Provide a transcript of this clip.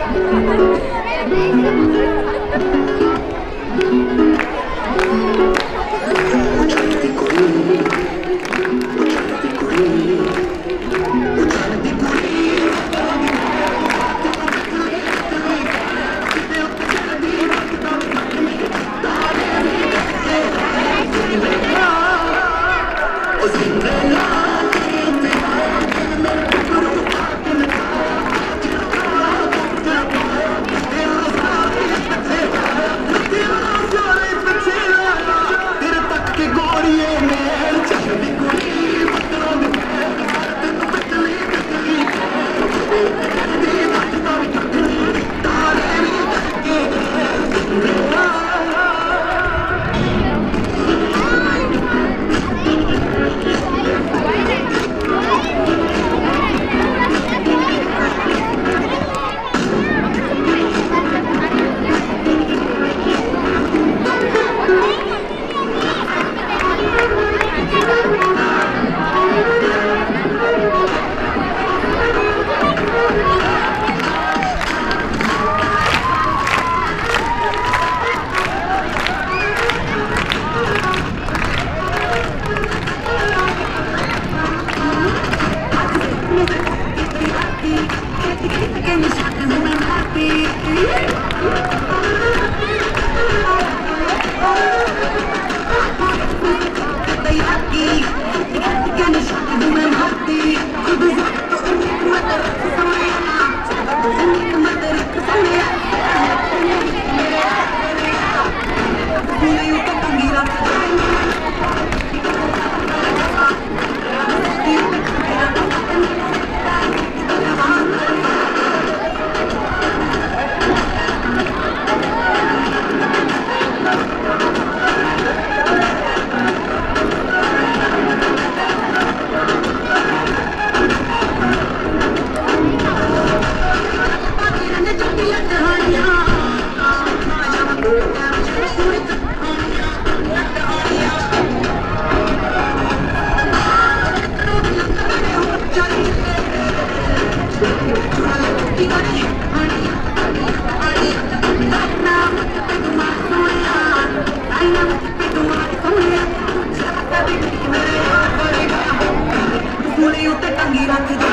Thank you. ਰੱਖਦੇ